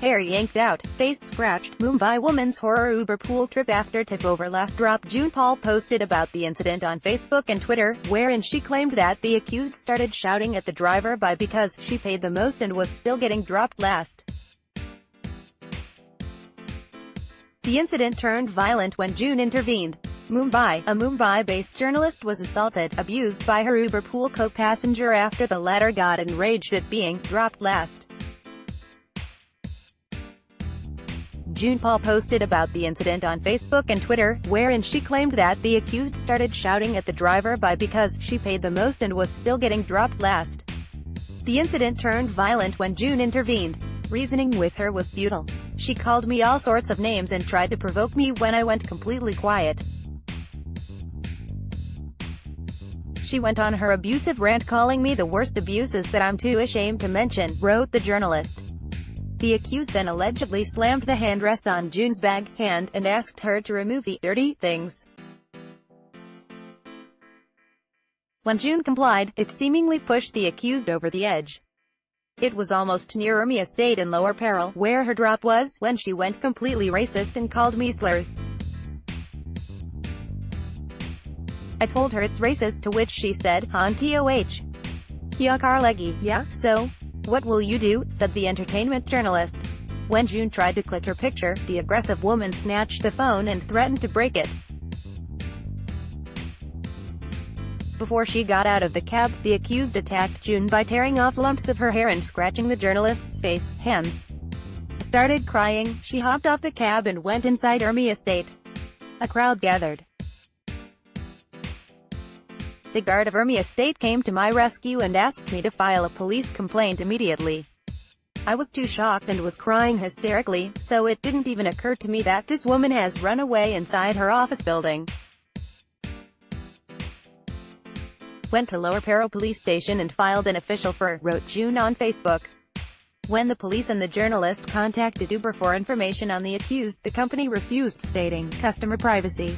hair yanked out, face scratched, Mumbai woman's horror Uber pool trip after tip over last drop June Paul posted about the incident on Facebook and Twitter, wherein she claimed that the accused started shouting at the driver by because she paid the most and was still getting dropped last. The incident turned violent when June intervened. Mumbai, a Mumbai-based journalist was assaulted, abused by her Uber pool co-passenger after the latter got enraged at being dropped last. June Paul posted about the incident on Facebook and Twitter, wherein she claimed that the accused started shouting at the driver by because she paid the most and was still getting dropped last. The incident turned violent when June intervened. Reasoning with her was futile. She called me all sorts of names and tried to provoke me when I went completely quiet. She went on her abusive rant calling me the worst abuses that I'm too ashamed to mention, wrote the journalist. The accused then allegedly slammed the handrest on June's bag, hand, and asked her to remove the dirty things. When June complied, it seemingly pushed the accused over the edge. It was almost near Urmia Estate in Lower Parel, where her drop was, when she went completely racist and called me slurs. I told her it's racist to which she said, Han TOH. Kya Karlegi, yeah, so? What will you do, said the entertainment journalist. When June tried to click her picture, the aggressive woman snatched the phone and threatened to break it. Before she got out of the cab, the accused attacked June by tearing off lumps of her hair and scratching the journalist's face, hands. Started crying, she hopped off the cab and went inside Urmia Estate. A crowd gathered. The guard of Urmia Estate came to my rescue and asked me to file a police complaint immediately. I was too shocked and was crying hysterically, so it didn't even occur to me that this woman has run away inside her office building. went to Lower Parel Police Station and filed an official FIR, wrote June on Facebook. When the police and the journalist contacted Uber for information on the accused, the company refused stating, customer privacy.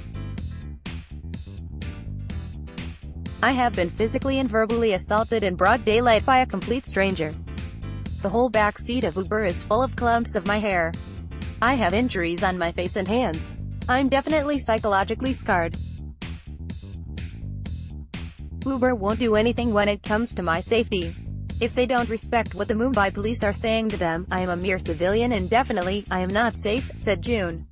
I have been physically and verbally assaulted in broad daylight by a complete stranger. The whole back seat of Uber is full of clumps of my hair. I have injuries on my face and hands. I'm definitely psychologically scarred. Uber won't do anything when it comes to my safety. If they don't respect what the Mumbai police are saying to them, I am a mere civilian and definitely, I am not safe, said June.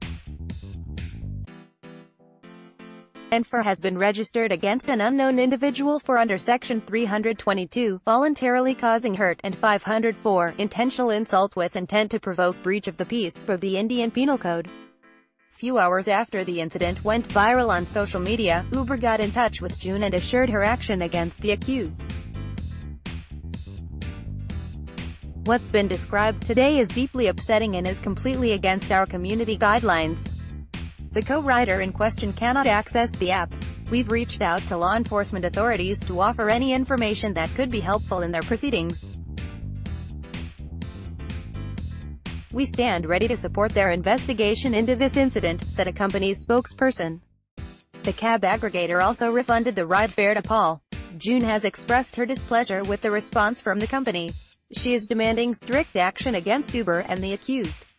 An FIR has been registered against an unknown individual for under Section 322, voluntarily causing hurt, and 504, intentional insult with intent to provoke breach of the peace, of the Indian Penal Code few hours after the incident went viral on social media, Uber got in touch with June and assured her action against the accused. What's been described today is deeply upsetting and is completely against our community guidelines. The co-writer in question cannot access the app. We've reached out to law enforcement authorities to offer any information that could be helpful in their proceedings. We stand ready to support their investigation into this incident, said a company's spokesperson. The cab aggregator also refunded the ride fare to Paul. June has expressed her displeasure with the response from the company. She is demanding strict action against Uber and the accused.